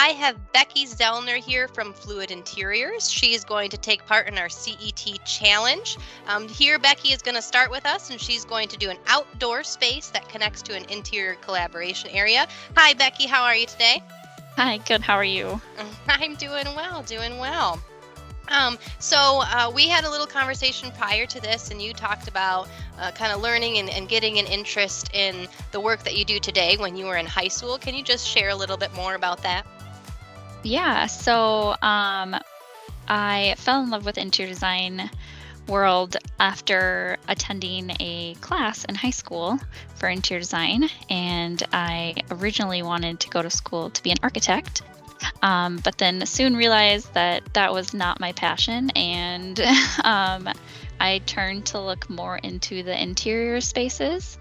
I have Becky Zoellner here from Fluid Interiors. She is going to take part in our CET challenge. Um, here, Becky is going to start with us, and she's going to do an outdoor space that connects to an interior collaboration area. Hi, Becky. How are you today? Hi, good. How are you? I'm doing well, doing well. Um, so uh, we had a little conversation prior to this, and you talked about uh, kind of learning and, and, getting an interest in the work that you do today when you were in high school. Can you just share a little bit more about that? Yeah. So um, I fell in love with interior design world after attending a class in high school for interior design, and I originally wanted to go to school to be an architect. Um, but then soon realized that that was not my passion, and um, I turned to look more into the interior spaces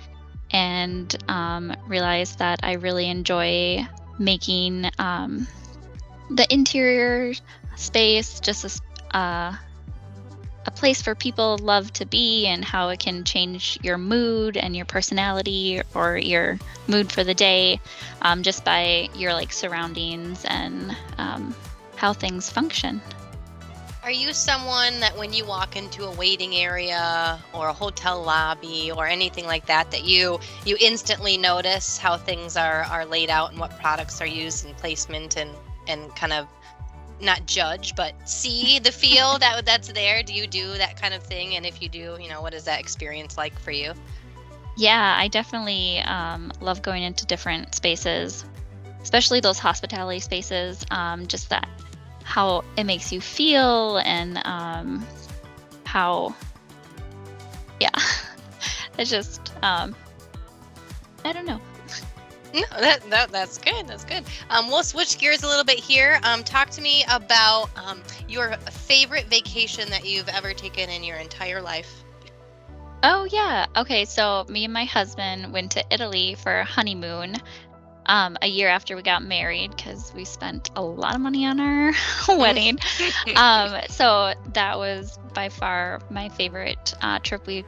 and um, realized that I really enjoy making um, the interior space just a, uh, a place for people love to be and how it can change your mood and your personality or your mood for the day um, just by your like surroundings and um, how things function. Are you someone that when you walk into a waiting area or a hotel lobby or anything like that that you you instantly notice how things are are laid out and what products are used and placement and and kind of not judge but see the feel that that's there. Do you do that kind of thing? And if you do you know what is that experience like for you? Yeah i definitely um, love going into different spaces especially those hospitality spaces um, just that how it makes you feel and um, how yeah it's just um, i don't know no, that, that that's good. That's good. Um, we'll switch gears a little bit here. Um, talk to me about um, your favorite vacation that you've ever taken in your entire life. Oh yeah. Okay. So me and my husband went to Italy for a honeymoon. Um, a year after we got married because we spent a lot of money on our wedding. um, so that was by far my favorite uh, trip we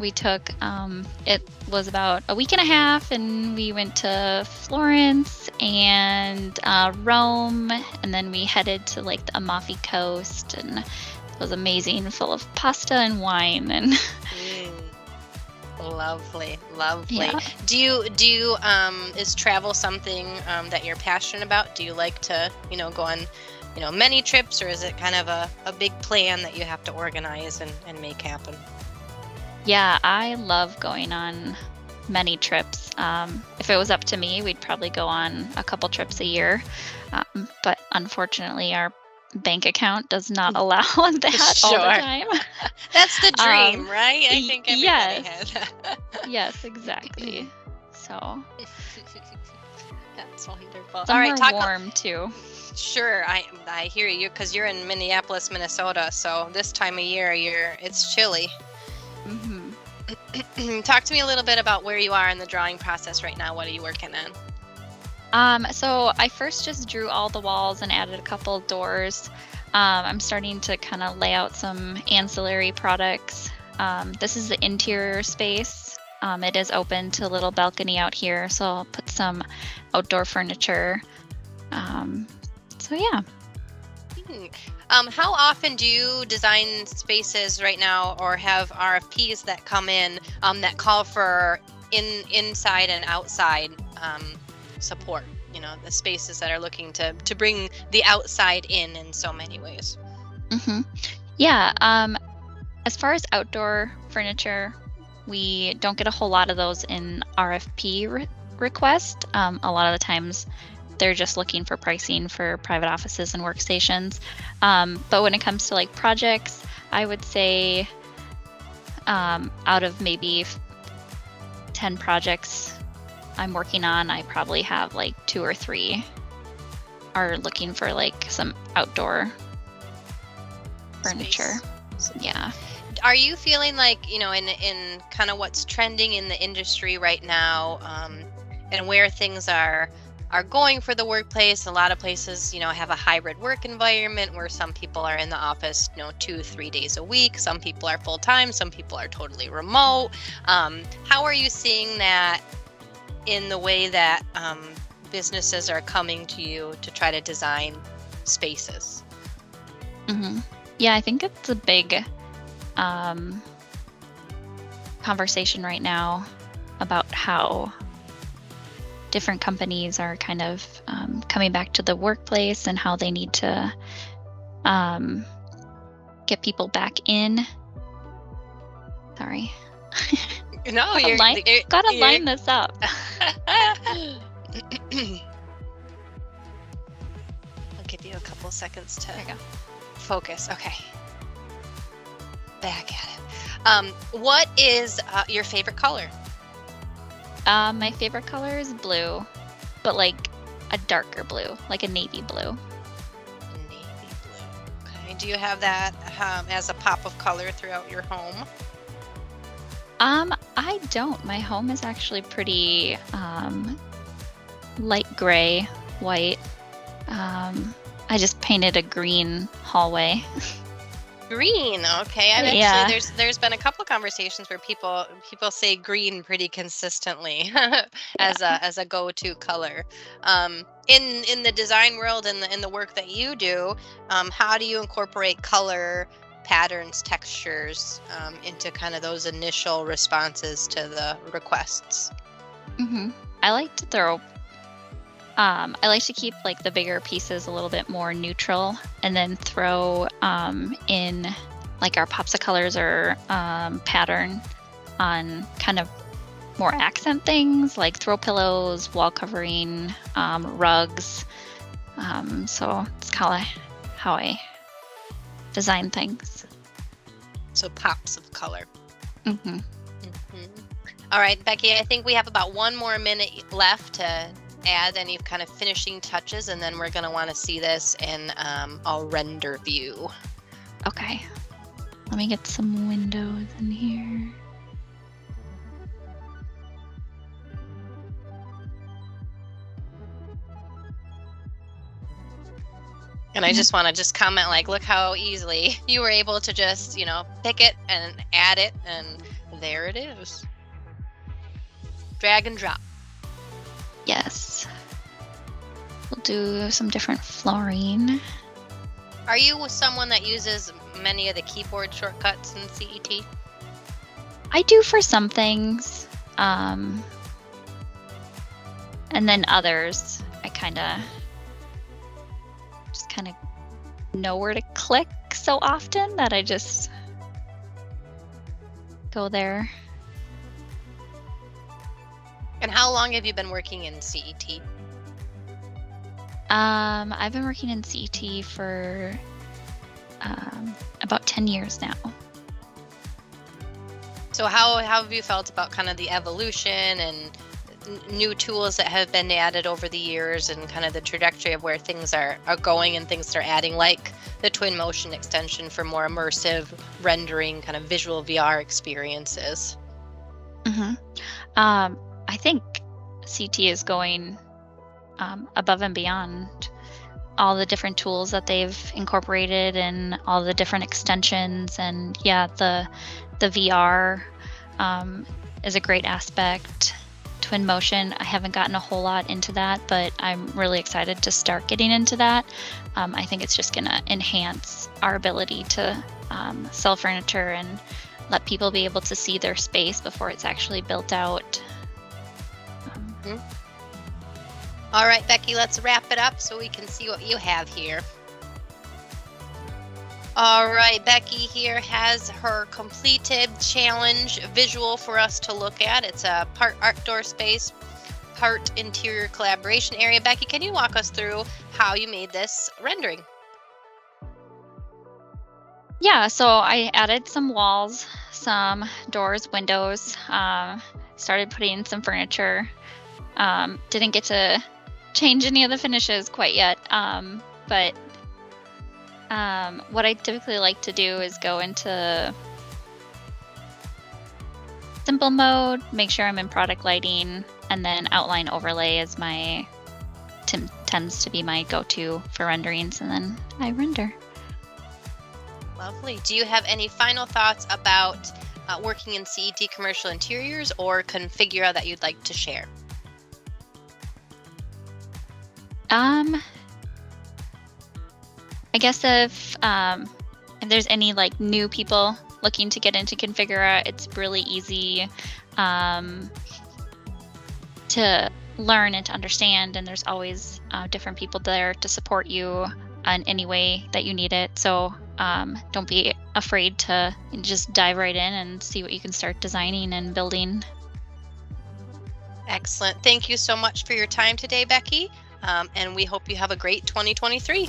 we took um, it was about a week and a half and we went to florence and uh, rome and then we headed to like the amalfi coast and it was amazing full of pasta and wine and mm. lovely lovely yeah. do you do you um is travel something um, that you're passionate about do you like to you know go on you know many trips or is it kind of a, a big plan that you have to organize and, and make happen yeah, I love going on many trips. Um, if it was up to me, we'd probably go on a couple trips a year. Um, but unfortunately, our bank account does not allow that sure. all the time. That's the dream, um, right? I think everybody yes. has. yes, exactly. So that's wonderful. Some all right, talk warm too. Sure, I I hear you because you're in Minneapolis, Minnesota. So this time of year, you're it's chilly. Talk to me a little bit about where you are in the drawing process right now. What are you working on? Um, so I first just drew all the walls and added a couple doors. Um, I'm starting to kind of lay out some ancillary products. Um, this is the interior space. Um, it is open to a little balcony out here, so I'll put some outdoor furniture. Um, so yeah. Um, how often do you design spaces right now, or have RFPs that come in um, that call for in inside and outside um, support? You know, the spaces that are looking to to bring the outside in in so many ways. Mm-hmm. Yeah. Um, as far as outdoor furniture, we don't get a whole lot of those in RFP re- request. Um, a lot of the times they're just looking for pricing for private offices and workstations. Um, but when it comes to like projects, I would say um, out of maybe 10 projects I'm working on, I probably have like two or three are looking for like some outdoor furniture. Space. Yeah. Are you feeling like, you know, in in kind of what's trending in the industry right now, um, and where things are are going for the workplace. A lot of places, you know, have a hybrid work environment where some people are in the office, you know, two, three days a week. Some people are full time. Some people are totally remote. Um, how are you seeing that in the way that um, businesses are coming to you to try to design spaces? hmm Yeah, I think it's a big um, conversation right now about how different companies are kind of um, coming back to the workplace and how they need to um, get people back in. Sorry. No, you're- Gotta line this up. I'll give you a couple seconds to There you go. focus. Okay. Back at it. Um, what is uh, your favorite color? Um, my favorite color is blue, but like a darker blue, like a navy blue. Navy blue. Okay. Do you have that um, as a pop of color throughout your home? Um, I don't. My home is actually pretty um, light gray, white. Um, I just painted a green hallway. Green. Okay. I've Yeah. actually there's there's been a couple conversations where people people say green pretty consistently as a as a go-to color. Um, in in the design world and the in the work that you do, um, how do you incorporate color patterns, textures um, into kind of those initial responses to the requests? mm-hmm. I like to throw. Um, I like to keep like the bigger pieces a little bit more neutral, and then throw um, in like our pops of colors or um, pattern on kind of more accent things like throw pillows, wall covering, um, rugs. Um, so it's kind of how I design things. So pops of color. hmm Mhm. All right, Becky, I think we have about one more minute left to add any kind of finishing touches, and then we're going to want to see this in um, a render view. Okay. Let me get some windows in here. And I just want to just comment like, look how easily you were able to just, you know, pick it and add it, and there it is. Drag and drop. Yes. We'll do some different flooring. Are you someone that uses many of the keyboard shortcuts in CET? I do for some things. Um, and then others, I kind of just kind of know where to click so often that I just go there. And how long have you been working in CET? Um, I've been working in CET for um, about 10 years now. So how, how have you felt about kind of the evolution and new tools that have been added over the years and kind of the trajectory of where things are, are going and things they're adding like the Twinmotion extension for more immersive rendering kind of visual VR experiences? hmm Um, I think CT is going um, above and beyond all the different tools that they've incorporated and all the different extensions. And yeah, the the VR um, is a great aspect. Twinmotion, I haven't gotten a whole lot into that, but I'm really excited to start getting into that. Um, I think it's just going to enhance our ability to um, sell furniture and let people be able to see their space before it's actually built out. Um, All right, Becky, let's wrap it up so we can see what you have here. All right, Becky here has her completed challenge visual for us to look at. It's a part outdoor space, part interior collaboration area. Becky, can you walk us through how you made this rendering? yeah, so I added some walls, some doors, windows, um, started putting in some furniture. Um, didn't get to change any of the finishes quite yet, um, but um, what I typically like to do is go into simple mode, make sure I'm in product lighting, and then outline overlay is my tim- tends to be my go-to for renderings, and then I render. Lovely. Do you have any final thoughts about uh, working in CET commercial interiors or Configura that you'd like to share? Um, I guess if um, if there's any like new people looking to get into Configura, it's really easy um, to learn and to understand, and there's always uh, different people there to support you in any way that you need it. So um, don't be afraid to just dive right in and see what you can start designing and building. Excellent. Thank you so much for your time today, Becky. Um, and we hope you have a great 2023.